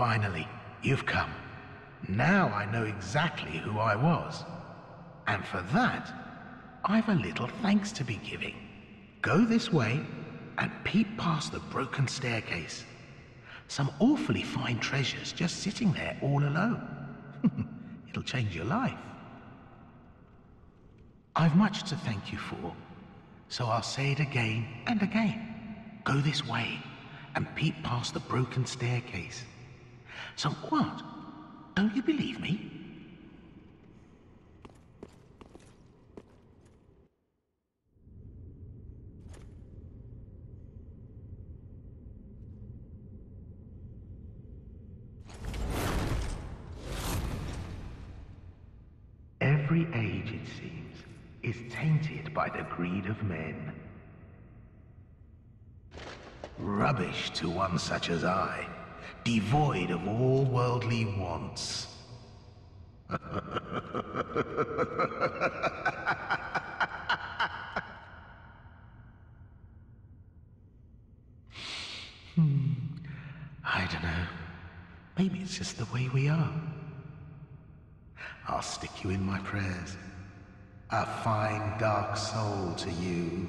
Finally, you've come. Now I know exactly who I was. And for that, I've a little thanks to be giving. Go this way and peep past the broken staircase. Some awfully fine treasures just sitting there all alone. It'll change your life. I've much to thank you for, so I'll say it again and again. Go this way and peep past the broken staircase. So what? Don't you believe me? Every age, it seems, is tainted by the greed of men. Rubbish to one such as I, devoid of all worldly wants. hmm, I don't know. Maybe it's just the way we are. I'll stick you in my prayers. A fine dark soul to you.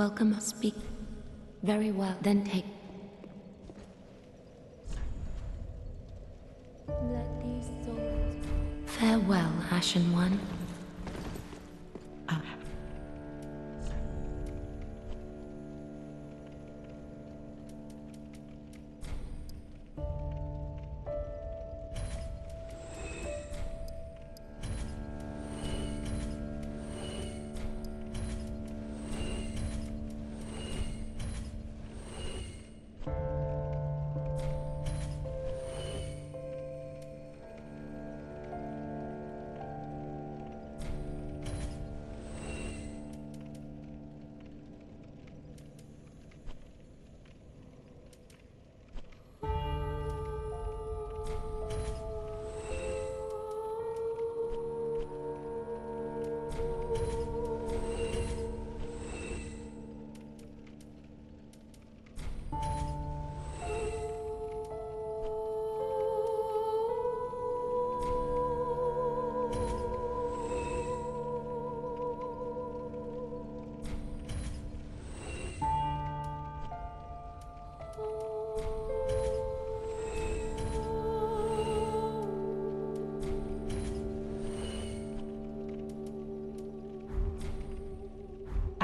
Welcome, speak. Very well, then take. Farewell, Ashen One.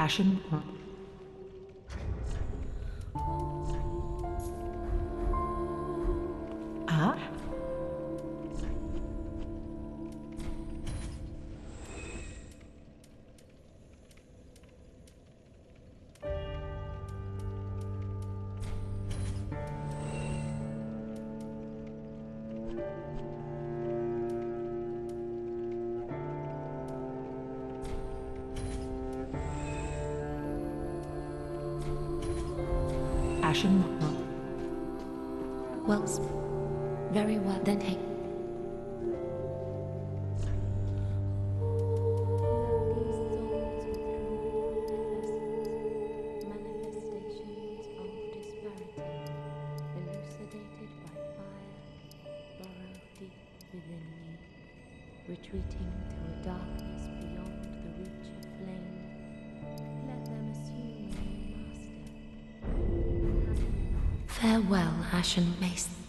Ashen One. Ah? Retreating to a darkness beyond the reach of flame. Let them assume a master. Farewell, Ashen Mace.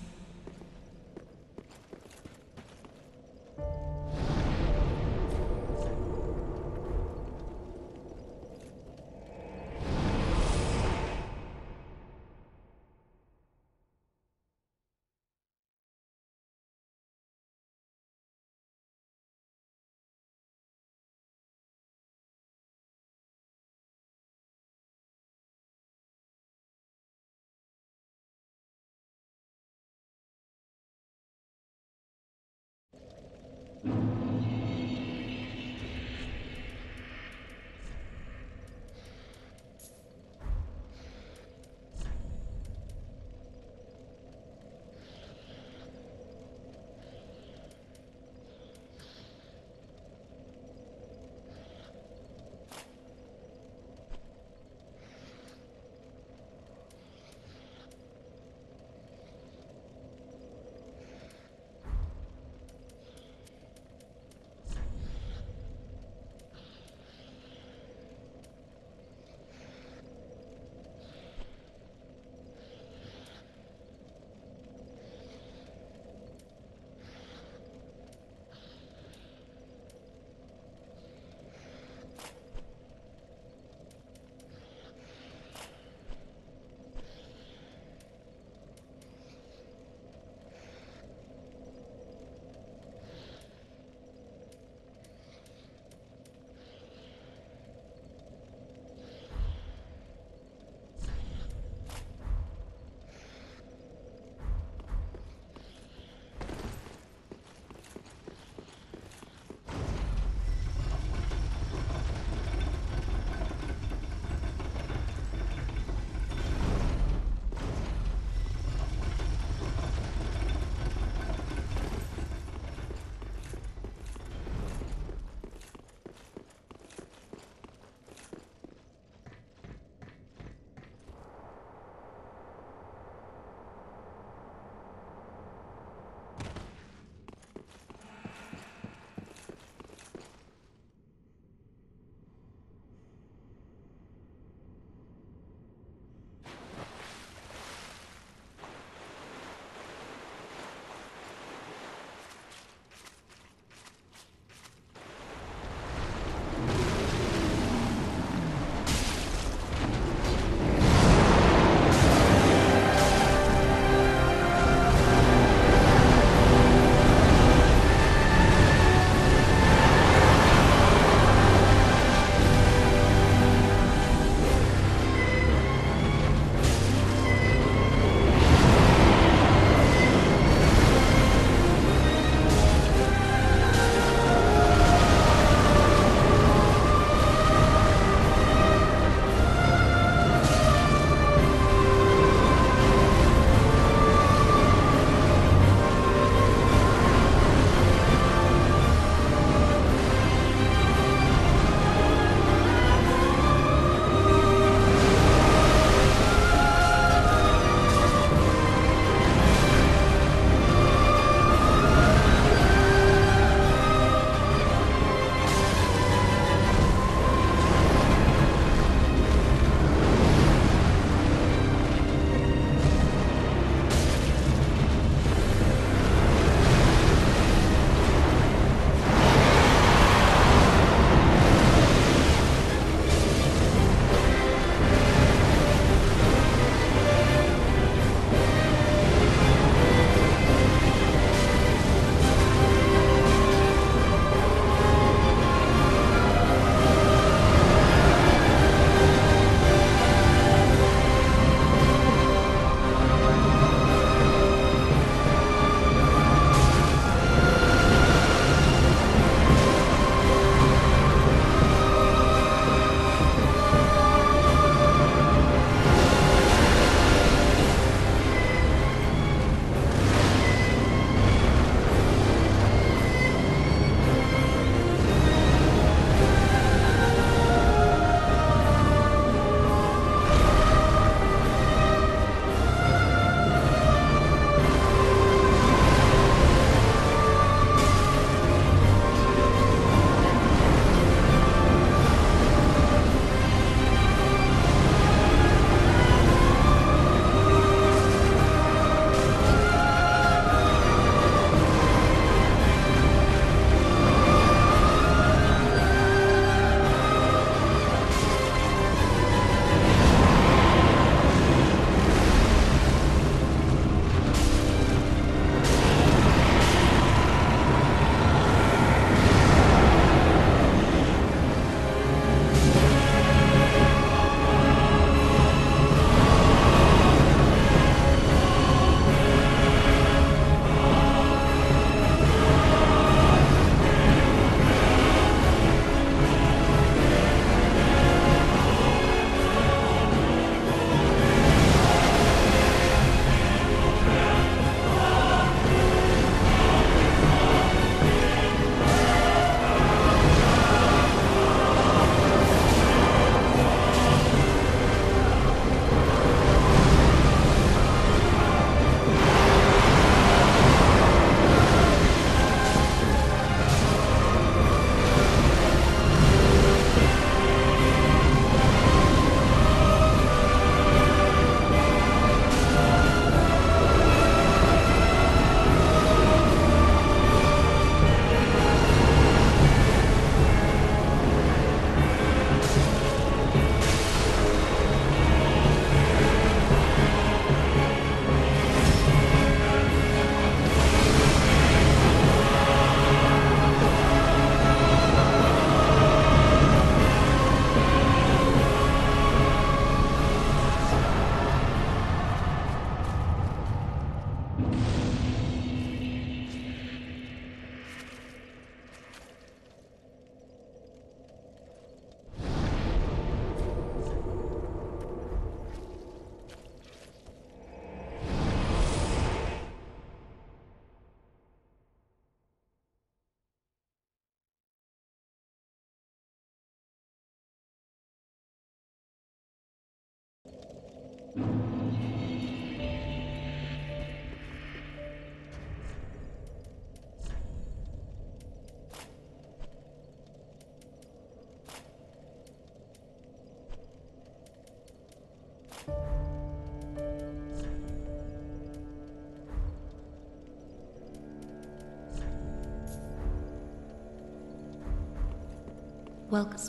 Welcome.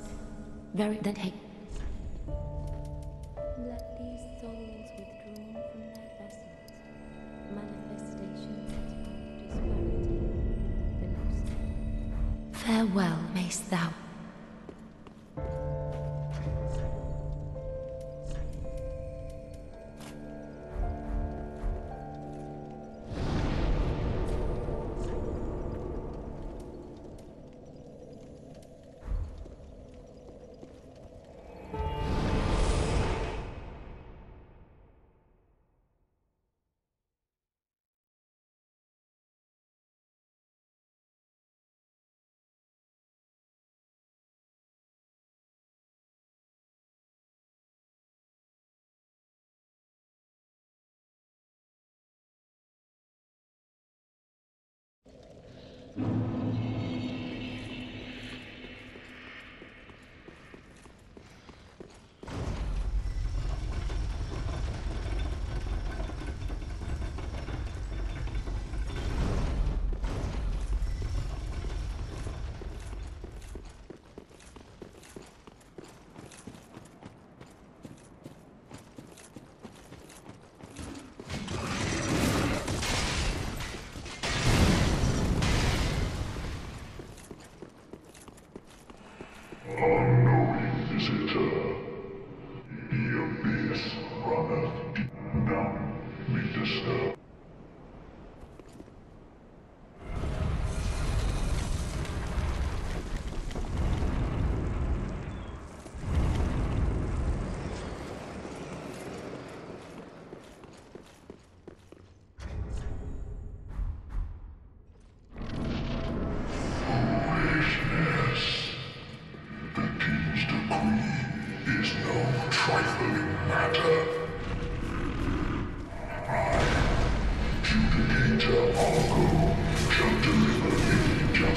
Very then hey.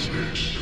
Him